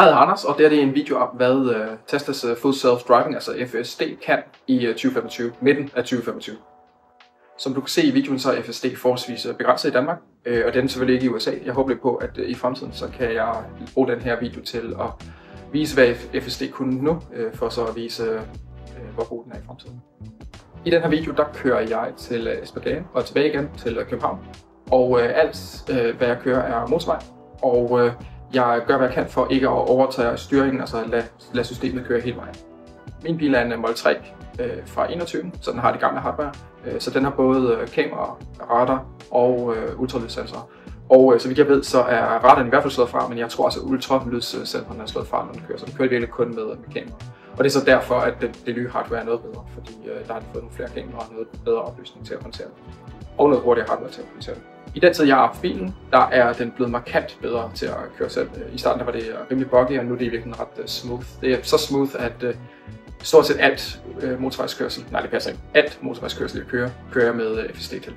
Hej, jeg hedder Anders, og det her det er en video om, hvad uh, Teslas uh, Full Self Driving, altså FSD, kan i øh, uh, 2025, midten af 2025. Som du kan se i videoen, så er FSD forholdsvis begrænset i Danmark, og den er selvfølgelig ikke i USA. Jeg håber lidt på, at i fremtiden, så kan jeg bruge den her video til at vise, hvad FSD kunne nu, for så at vise, uh, hvor god den er i fremtiden. I den her video, der kører jeg til Esbjerg og tilbage igen til København. Og alt, hvad jeg kører, er motorvej. Og jeg gør, hvad jeg kan for ikke at overtage styringen, altså lade, lade systemet køre hele vejen. Min bil er en øh, Model 3 øh, fra 21, så den har det gamle hardware. Øh, så den har både øh, kamera, radar og øh, ultralydssensorer. Og øh, så vidt jeg ved, så er radaren i hvert fald slået fra, men jeg tror også, at ultralydssensoren er slået fra, når den kører. Så den kører virkelig kun med, øh, med kamera. Og det er så derfor, at det, det nye hardware er noget bedre, fordi øh, der har de fået nogle flere kameraer og noget bedre opløsning til at håndtere det. Og noget hurtigere hardware til at håndtere det. I den tid, jeg har haft bilen, der er den blevet markant bedre til at køre selv. I starten der var det øh, rimelig buggy, og nu er det virkelig ret øh, smooth. Det er så smooth, at uh, stort set alt uh, motorvejskørsel, nej det passer ikke, alt motorvejskørsel, jeg kører, kører jeg med FSD til.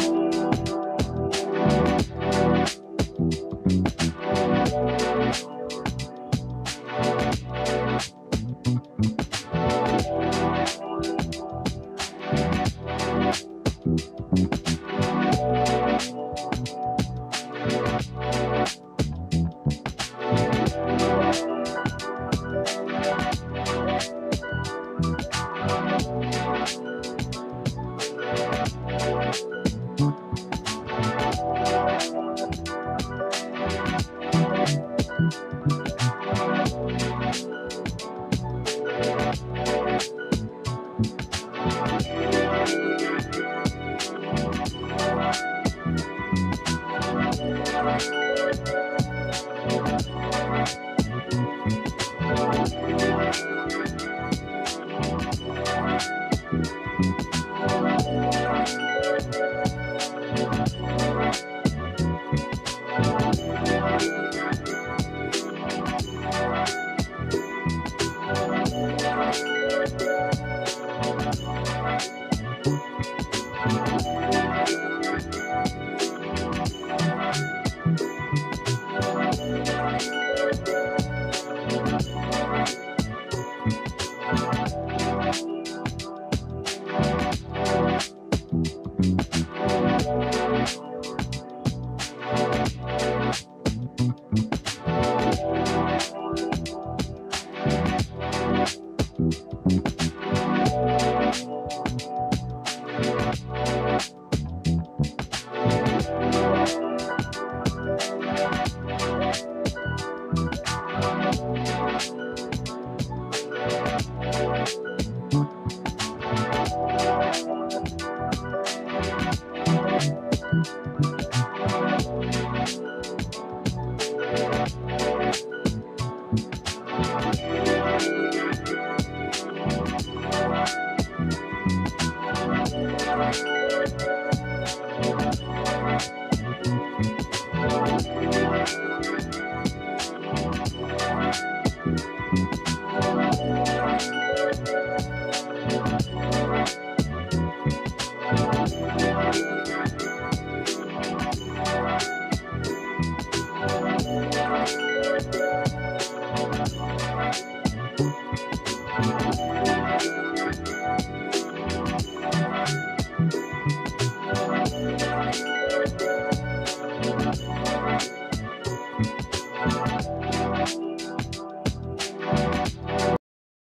you